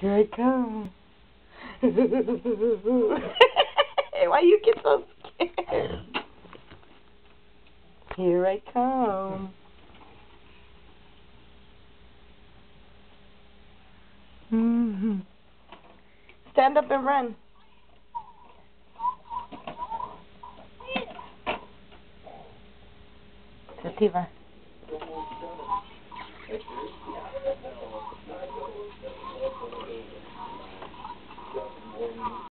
Here I come. Why you get so scared? Here I come. hmm Stand up and run. Sativa.